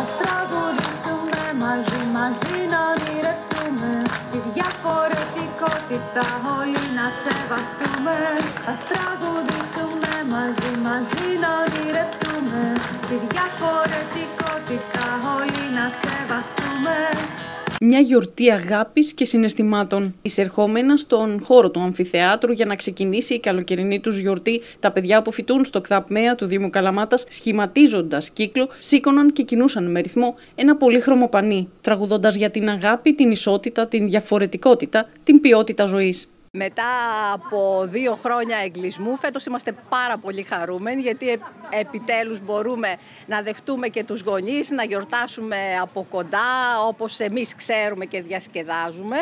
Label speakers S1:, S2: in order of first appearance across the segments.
S1: Ας τραγουδήσουμε μαζί, μαζί να ονειρευτούμε. Τη διαφορετικότητα όλοι να σεβαστούμε. Ας τραγουδήσουμε μαζί, μαζί να ονειρευτούμε. Τη διαφορετικότητα όλοι να σεβαστούμε
S2: μια γιορτή αγάπης και συναισθημάτων. Εισερχόμενα στον χώρο του αμφιθεάτρου για να ξεκινήσει η καλοκαιρινή τους γιορτή, τα παιδιά που φοιτούν στο ΚΔΑΠΜΕΑ του Δήμου Καλαμάτας, σχηματίζοντας κύκλο, σήκωναν και κινούσαν με ρυθμό ένα πολύχρωμο πανί, τραγουδώντας για την αγάπη, την ισότητα, την διαφορετικότητα, την ποιότητα ζωής.
S3: Μετά από δύο χρόνια εγκλισμού, φέτος είμαστε πάρα πολύ χαρούμενοι γιατί επιτέλους μπορούμε να δεχτούμε και τους γονείς, να γιορτάσουμε από κοντά όπως εμείς ξέρουμε και διασκεδάζουμε.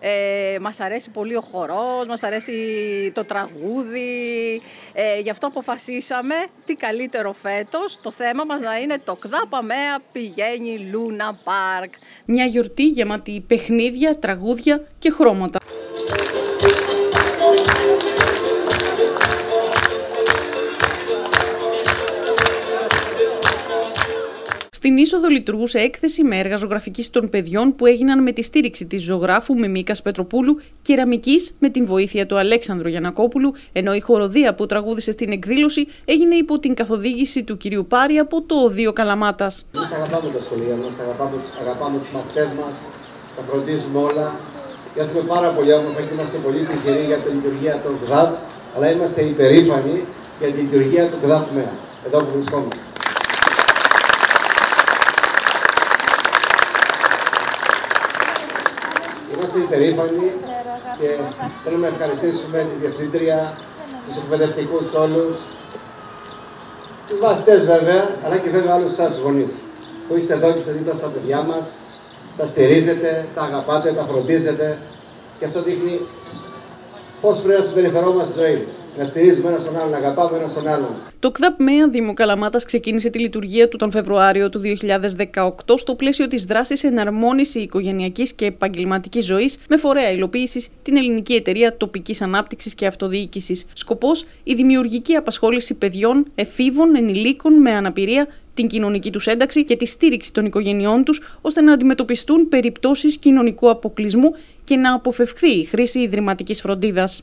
S3: Ε, μας αρέσει πολύ ο χορός, μας αρέσει το τραγούδι. Ε, γι' αυτό αποφασίσαμε τι καλύτερο φέτος το θέμα μας να είναι το ΚΔΑΠΑΜΕΑ πηγαίνει Λούνα Πάρκ.
S2: Μια γιορτή γεμάτη παιχνίδια, τραγούδια και χρώματα. Στην είσοδο λειτουργούσε έκθεση με έργα ζωγραφικής των παιδιών που έγιναν με τη στήριξη της ζωγράφου Μιμίκας Πετροπούλου, κεραμικής με την βοήθεια του Αλέξανδρου Γιανακόπουλου, ενώ η χοροδία που τραγούδησε στην εκδήλωση έγινε υπό την καθοδήγηση του κυρίου Πάρη από το Οδείο Καλαμάτας.
S4: Εμεί αγαπάμε τα σχολεία μας, αγαπάμε, αγαπάμε του μαθητές μας, τα φροντίζουμε όλα. έχουμε πάρα πολύ όμορφα και είμαστε πολύ τυχεροί για την λειτουργία των ΚΔΑΤ, αλλά είμαστε υπερήφανοι για την λειτουργία του ΚΔΑΤ ΜΕΑ, εδώ που βρισκόμαστε. Είμαστε υπερήφανοι και θέλουμε να ευχαριστήσουμε τη Διευθύντρια, τους εκπαιδευτικούς όλους, τους μαθητές βέβαια, αλλά και βέβαια όλους εσάς γονείς που είστε εδώ και είστε δίπλα στα παιδιά μας, τα στηρίζετε, τα αγαπάτε, τα φροντίζετε και αυτό δείχνει πώς πρέπει να συμπεριφερόμαστε στη ζωή να στηρίζουμε ένα στον άλλον, να αγαπάμε ένα στον άλλον.
S2: Το ΚΔΑΠ ΜΕΑ Δήμο Καλαμάτας ξεκίνησε τη λειτουργία του τον Φεβρουάριο του 2018 στο πλαίσιο της δράσης Εναρμόνιση Οικογενειακής και Επαγγελματικής Ζωής με φορέα υλοποίησης την Ελληνική Εταιρεία Τοπικής Ανάπτυξης και Αυτοδιοίκησης. Σκοπός η δημιουργική απασχόληση παιδιών, εφήβων, ενηλίκων με αναπηρία την κοινωνική τους ένταξη και τη στήριξη των οικογενειών τους, ώστε να αντιμετωπιστούν περιπτώσεις κοινωνικού αποκλεισμού και να αποφευχθεί η χρήση ιδρυματικής φροντίδας.